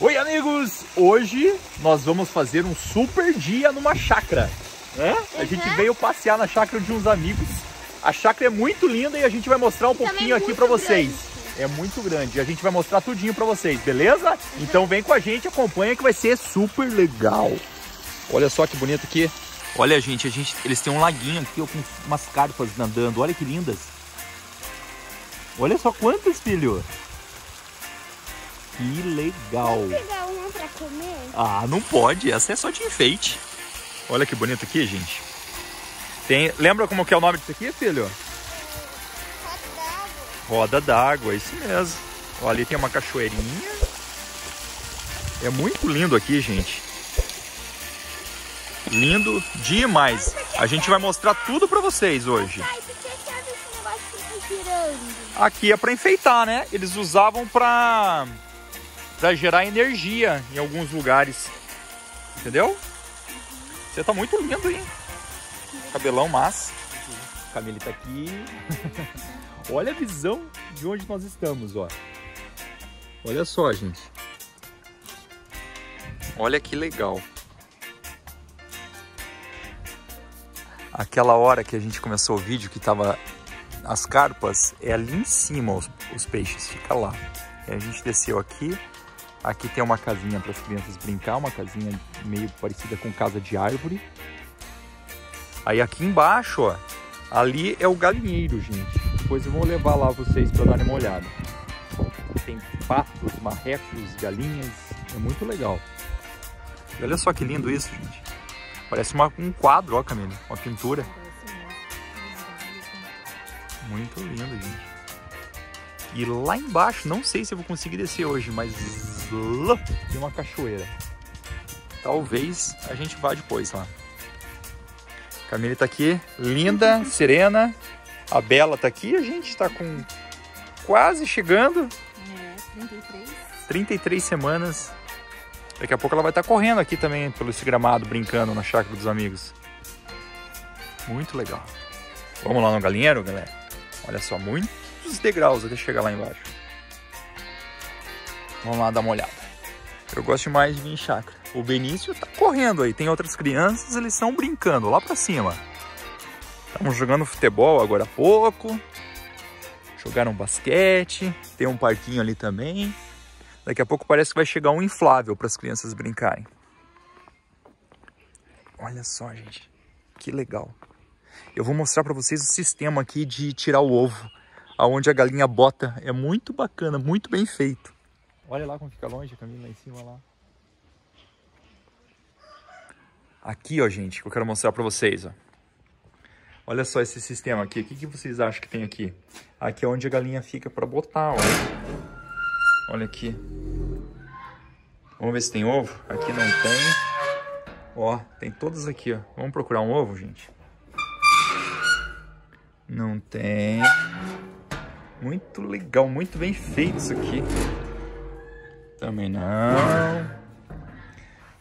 Oi amigos, hoje nós vamos fazer um super dia numa chácara, né? A gente Uhum. veio passear na chácara de uns amigos. A chácara é muito linda e a gente vai mostrar um também pouquinho aqui muito pra vocês. É muito grande e a gente vai mostrar tudinho pra vocês, beleza? Então vem com a gente, acompanha que vai ser super legal. Olha só que bonito aqui. Olha, gente, a gente, eles têm um laguinho aqui ó, com umas carpas nadando. Olha que lindas. Olha só quantas, filho. Que legal. pegar uma pra comer? Ah, não pode. Essa é só de enfeite. Olha que bonito aqui, gente. Tem, lembra como que é o nome disso aqui, filho? Roda d'água, isso mesmo. Ó, ali tem uma cachoeirinha. É muito lindo aqui, gente. Lindo demais. A gente vai mostrar tudo pra vocês hoje. Ai, por que sabe esse negócio fica girando? Aqui é pra enfeitar, né? Eles usavam pra para gerar energia em alguns lugares. Entendeu? Você tá muito lindo, hein? Cabelão massa. Camille tá aqui. Olha a visão de onde nós estamos, ó. Olha só, gente. Olha que legal. Aquela hora que a gente começou o vídeo que tava as carpas é ali em cima os, os peixes, fica lá. E a gente desceu aqui. Aqui tem uma casinha para as crianças brincar, uma casinha meio parecida com casa de árvore. Aí aqui embaixo, ó, ali é o galinheiro, gente. Depois eu vou levar lá vocês para darem uma olhada. Tem patos, marrecos, galinhas, é muito legal. E olha só que lindo isso, gente. Parece uma, um quadro, ó, Camila, uma pintura. Muito lindo, gente. E lá embaixo, não sei se eu vou conseguir descer hoje, mas tem uma cachoeira. Talvez a gente vá depois lá. Camille tá aqui, linda, serena. A Bela tá aqui, a gente tá com quase chegando, É, 33. 33 semanas. Daqui a pouco ela vai estar correndo aqui também pelo esse gramado, brincando na chácara dos amigos. Muito legal. Vamos lá no galinheiro, galera? Olha só, muitos degraus até chegar lá embaixo. Vamos lá dar uma olhada. Eu gosto demais de vir em chácara. O Benício tá correndo aí. Tem outras crianças, eles estão brincando lá pra cima. Estamos jogando futebol agora há pouco. Jogaram basquete. Tem um parquinho ali também. Daqui a pouco parece que vai chegar um inflável para as crianças brincarem. Olha só, gente. Que legal. Eu vou mostrar para vocês o sistema aqui de tirar o ovo. Aonde a galinha bota. É muito bacana, muito bem feito. Olha lá como fica longe, Camila, lá em cima lá. Aqui, ó, gente, que eu quero mostrar para vocês, ó. Olha só esse sistema aqui. O que, que vocês acham que tem aqui? Aqui é onde a galinha fica para botar, ó. Olha aqui. Vamos ver se tem ovo. Aqui não tem. Ó, tem todos aqui, ó. Vamos procurar um ovo, gente. Não tem. Muito legal, muito bem feito isso aqui. Também não.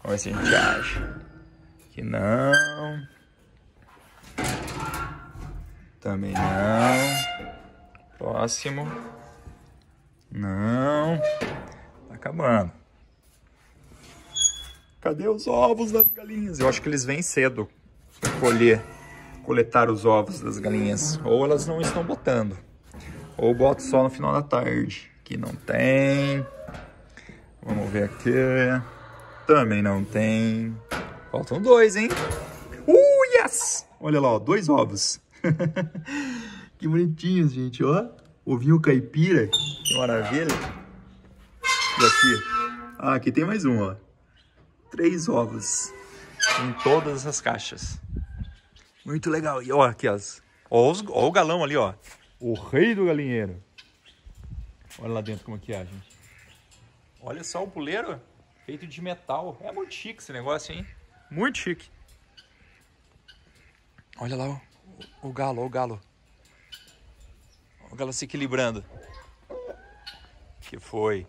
Vamos ver se a gente acha. Aqui não. Também não. Próximo. Não. Tá acabando. Cadê os ovos das galinhas? Eu acho que eles vêm cedo para colher, coletar os ovos das galinhas. Ou elas não estão botando. Ou boto só no final da tarde. Aqui não tem. Vamos ver aqui. Também não tem. Faltam dois, hein? Uh, yes! Olha lá, ó, dois ovos. que bonitinhos, gente, ó. Ovinho caipira. Que maravilha. E aqui? Ah, aqui tem mais um, ó. Três ovos. Em todas essas caixas. Muito legal. E ó, aqui, ó. Ó, os- ó o galão ali, ó. O rei do galinheiro. Olha lá dentro como que é, gente. Olha só o puleiro. Feito de metal. É muito chique esse negócio, hein? Muito chique. Olha lá o, o galo, o galo. O galo se equilibrando. Que foi?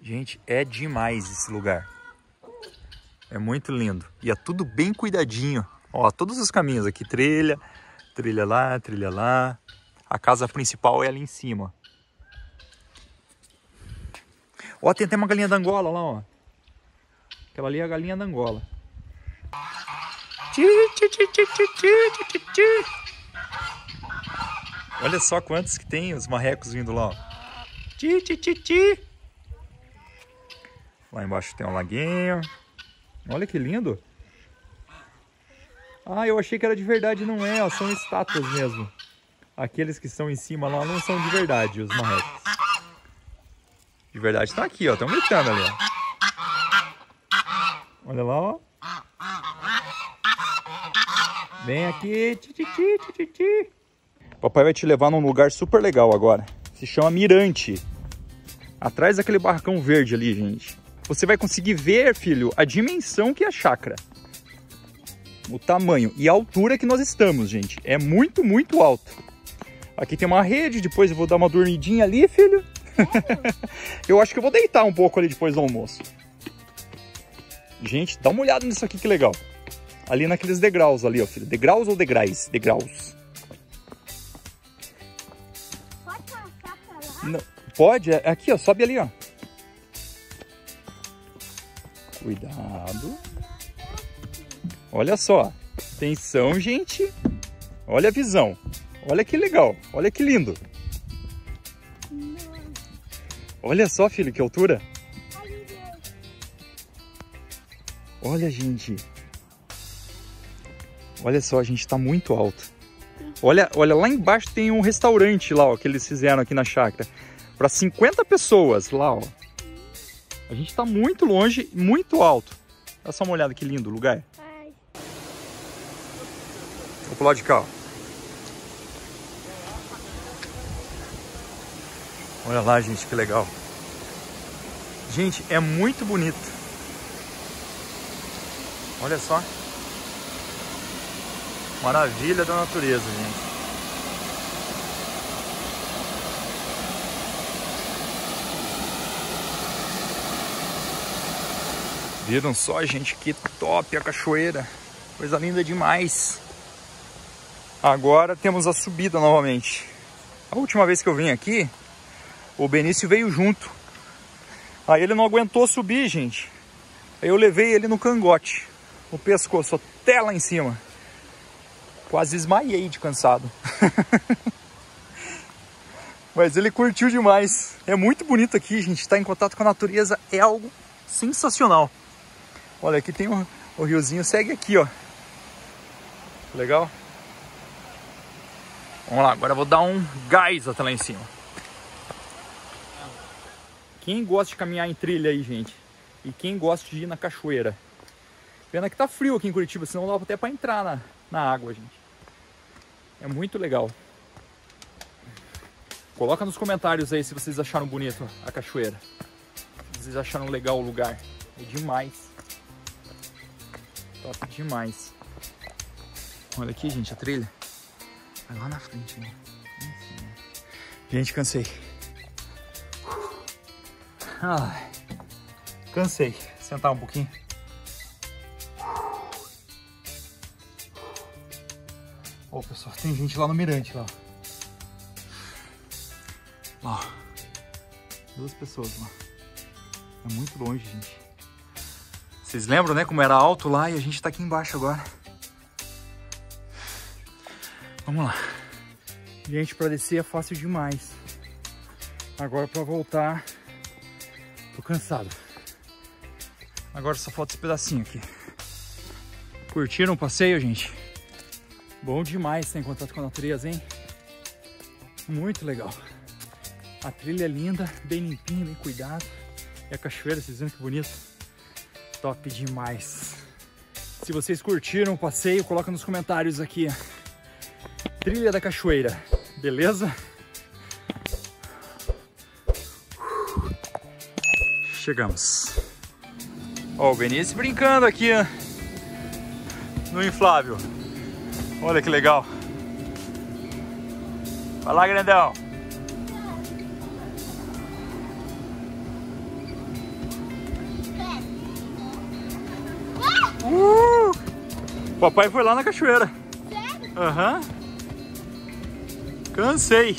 Gente, é demais esse lugar. É muito lindo. E é tudo bem cuidadinho. Ó, todos os caminhos aqui, trilha, trilha lá, trilha lá. A casa principal é ali em cima. Ó, tem até uma galinha da Angola lá, ó. Aquela ali é a galinha da Angola. Olha só quantos que tem os marrecos vindo lá, ó. Lá embaixo tem um laguinho. Olha que lindo. Ah, eu achei que era de verdade, não é, ó, são estátuas mesmo. Aqueles que estão em cima lá não são de verdade, os marrecos. De verdade tá aqui, ó, estão gritando ali, ó. Olha lá, ó. Vem aqui. Papai vai te levar num lugar super legal agora. Se chama Mirante. Atrás daquele barracão verde ali, gente. Você vai conseguir ver, filho, a dimensão que é a chácara o tamanho e a altura que nós estamos, gente. É muito, muito alto. Aqui tem uma rede, depois eu vou dar uma dormidinha ali, filho. eu acho que eu vou deitar um pouco ali depois do almoço. Gente, dá uma olhada nisso aqui que legal. Ali naqueles degraus ali, ó, filho. Degraus ou degrais? Degraus. Pode passar pra lá? Não, pode, é aqui, ó, sobe ali, ó. Cuidado. Olha só. Atenção, gente. Olha a visão. Olha que legal. Olha que lindo. Olha só, filho, que altura. Olha, gente. Olha só, a gente tá muito alto. Olha, olha, lá embaixo tem um restaurante lá, ó, que eles fizeram aqui na chácara. Para 50 pessoas lá, ó. A gente tá muito longe, muito alto. Dá só uma olhada que lindo o lugar. Pro lado de cá. Olha lá, gente, que legal. Gente, é muito bonito. Olha só. Maravilha da natureza, gente. Viram só, gente, que top a cachoeira. Coisa linda demais. Agora temos a subida novamente. A última vez que eu vim aqui, o Benício veio junto. Aí ele não aguentou subir, gente. Aí eu levei ele no cangote, no pescoço, até lá em cima. Quase esmaiei de cansado. Mas ele curtiu demais. É muito bonito aqui, gente. Estar em contato com a natureza é algo sensacional. Olha, aqui tem o, o riozinho, segue aqui, ó. Legal? Vamos lá, agora eu vou dar um gás até lá em cima. Quem gosta de caminhar em trilha aí, gente? E quem gosta de ir na cachoeira? Pena que tá frio aqui em Curitiba, senão dá até pra entrar na, na água, gente. É muito legal. Coloca nos comentários aí se vocês acharam bonito a cachoeira. Se vocês acharam legal o lugar. É demais. Top demais. Olha aqui, gente, a trilha. Vai lá na frente, né? Enfim, né? Gente, cansei. Ai, cansei. Sentar um pouquinho. Ó, pessoal, tem gente lá no mirante, lá. Lá. Duas pessoas lá. É muito longe, gente. Vocês lembram, né, como era alto lá e a gente tá aqui embaixo agora. Vamos lá. Gente, para descer é fácil demais. Agora para voltar, tô cansado. Agora só falta esse pedacinho aqui. Curtiram o passeio, gente? Bom demais estar em contato com a natureza, hein? Muito legal. A trilha é linda, bem limpinha, bem cuidada. E a cachoeira, vocês viram que bonito? Top demais. Se vocês curtiram o passeio, coloca nos comentários aqui. Trilha da Cachoeira, beleza? Chegamos. Ó, o Benício brincando aqui ó, no inflável. Olha que legal. Vai lá, grandão. Uh! Papai foi lá na cachoeira. sério? Aham. Cansei.